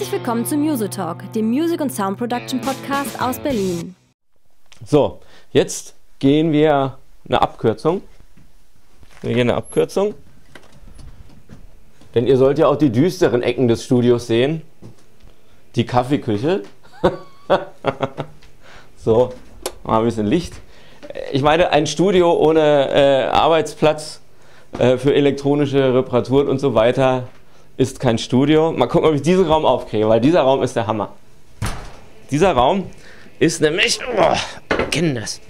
willkommen zu Music Talk, dem Music- und Sound Production Podcast aus Berlin. So, jetzt gehen wir eine Abkürzung. Wir gehen eine Abkürzung. Denn ihr sollt ja auch die düsteren Ecken des Studios sehen. Die Kaffeeküche. so, mal ein bisschen Licht. Ich meine, ein Studio ohne äh, Arbeitsplatz äh, für elektronische Reparaturen und so weiter ist kein Studio. Mal gucken, ob ich diesen Raum aufkriege, weil dieser Raum ist der Hammer. Dieser Raum ist nämlich. Oh, das.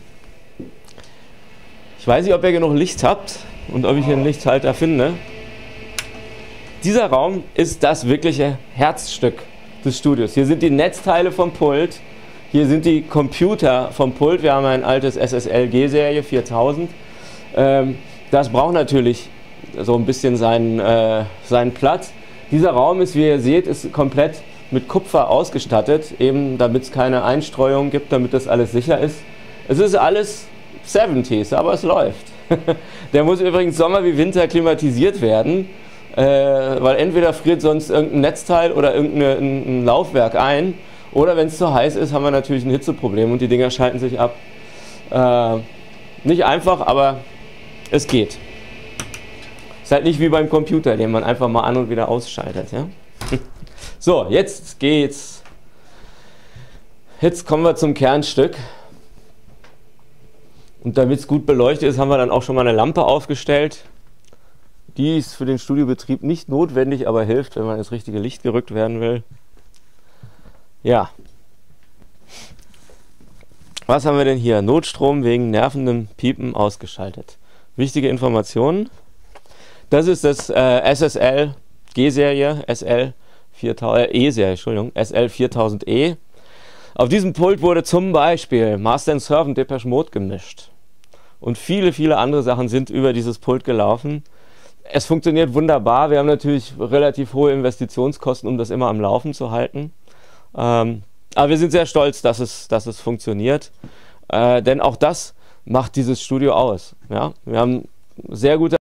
Ich weiß nicht, ob ihr genug Licht habt und ob ich hier einen Lichthalter finde. Dieser Raum ist das wirkliche Herzstück des Studios. Hier sind die Netzteile vom Pult. Hier sind die Computer vom Pult. Wir haben ein altes SSL G-Serie 4000. Ähm, das braucht natürlich so ein bisschen seinen, äh, seinen Platz. Dieser Raum ist, wie ihr seht, ist komplett mit Kupfer ausgestattet, eben damit es keine Einstreuung gibt, damit das alles sicher ist. Es ist alles 70s, aber es läuft. Der muss übrigens Sommer wie Winter klimatisiert werden, äh, weil entweder friert sonst irgendein Netzteil oder irgendein Laufwerk ein, oder wenn es zu heiß ist, haben wir natürlich ein Hitzeproblem und die Dinger schalten sich ab. Äh, nicht einfach, aber es geht. Ist halt nicht wie beim Computer, den man einfach mal an und wieder ausschaltet. Ja? So, jetzt geht's. Jetzt kommen wir zum Kernstück. Und damit es gut beleuchtet ist, haben wir dann auch schon mal eine Lampe aufgestellt. Die ist für den Studiobetrieb nicht notwendig, aber hilft, wenn man ins richtige Licht gerückt werden will. Ja. Was haben wir denn hier? Notstrom wegen nervendem Piepen ausgeschaltet. Wichtige Informationen. Das ist das äh, SSL G-Serie, SL 4000, äh, E-Serie, Entschuldigung, SL 4000E. Auf diesem Pult wurde zum Beispiel Master Servant Depeche Mode gemischt. Und viele, viele andere Sachen sind über dieses Pult gelaufen. Es funktioniert wunderbar. Wir haben natürlich relativ hohe Investitionskosten, um das immer am Laufen zu halten. Ähm, aber wir sind sehr stolz, dass es, dass es funktioniert. Äh, denn auch das macht dieses Studio aus. Ja? Wir haben sehr gute